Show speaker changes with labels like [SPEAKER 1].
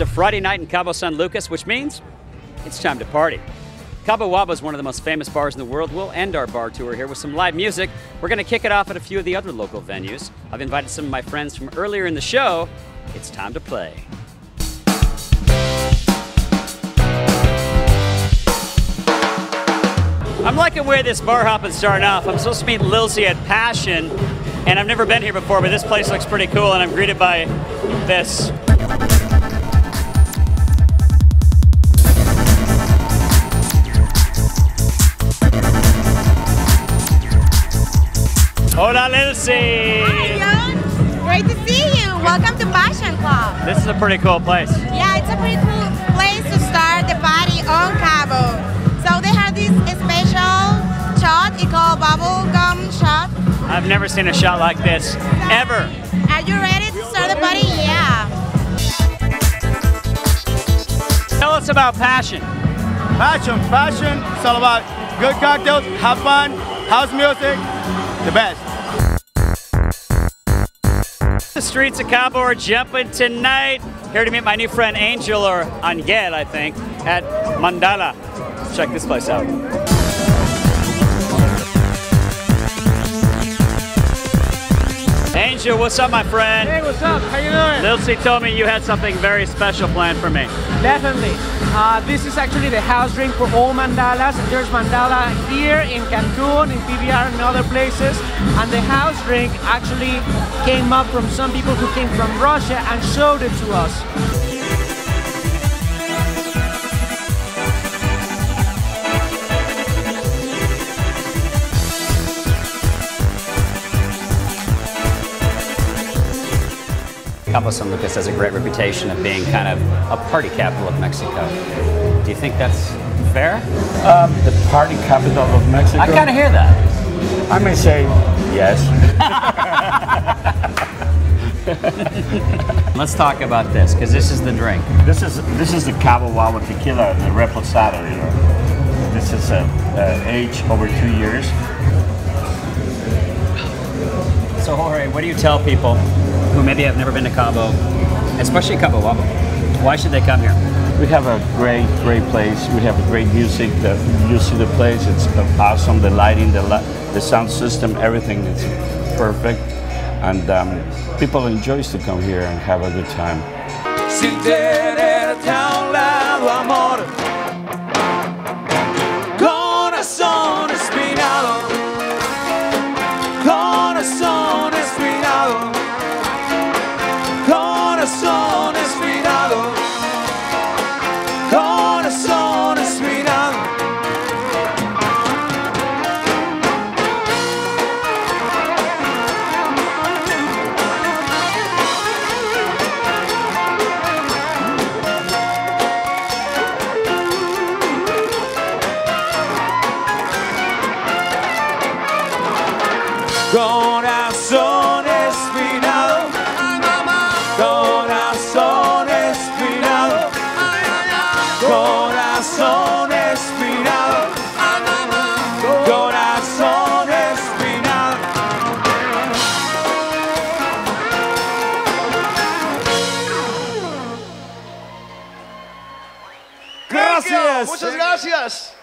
[SPEAKER 1] It's a Friday night in Cabo San Lucas, which means it's time to party. Cabo Wabo is one of the most famous bars in the world. We'll end our bar tour here with some live music. We're going to kick it off at a few of the other local venues. I've invited some of my friends from earlier in the show. It's time to play. I'm liking where this bar hopping's starting off. I'm supposed to meet Lilsey at Passion, and I've never been here before, but this place looks pretty cool, and I'm greeted by this. Hola, Lilsey!
[SPEAKER 2] Hi, Jon. Great to see you. Welcome to Passion Club.
[SPEAKER 1] This is a pretty cool place.
[SPEAKER 2] Yeah, it's a pretty cool place to start the party on Cabo. So they have this special shot. It's called bubble gum shot.
[SPEAKER 1] I've never seen a shot like this, ever.
[SPEAKER 2] Are you ready to start the party? Yeah.
[SPEAKER 1] Tell us about Passion.
[SPEAKER 3] Passion, passion. It's all about good cocktails, have fun, house music, the best.
[SPEAKER 1] The streets of Cabo are jumping tonight. Here to meet my new friend Angel, or Angel, I think, at Mandala. Check this place out. Angel, what's up, my friend?
[SPEAKER 4] Hey, what's up? How you doing?
[SPEAKER 1] Lilsey told me you had something very special planned for me.
[SPEAKER 4] Definitely. Uh, this is actually the house drink for all mandalas. There's mandala here in Cancun, in PBR, and other places. And the house drink actually came up from some people who came from Russia and showed it to us.
[SPEAKER 1] Cabo San Lucas has a great reputation of being kind of a party capital of Mexico. Do you think that's fair?
[SPEAKER 5] Um, the party capital of Mexico.
[SPEAKER 1] I kind of hear that.
[SPEAKER 5] I may say yes.
[SPEAKER 1] Let's talk about this because this is the drink.
[SPEAKER 5] This is this is the Cabo Wabo tequila, the reposado. You know, this is a, a age over two years.
[SPEAKER 1] So, Jorge, what do you tell people who maybe have never been to Cabo, especially Cabo Wabo? Why should they come here?
[SPEAKER 5] We have a great, great place. We have great music. The, you see the place; it's awesome. The lighting, the li- the sound system, everything is perfect, and um, people enjoy to come here and have a good time.
[SPEAKER 6] Corazón espinado, corazón espinado, corazón espinado, corazón espinado.
[SPEAKER 3] Gracias. Muchas gracias.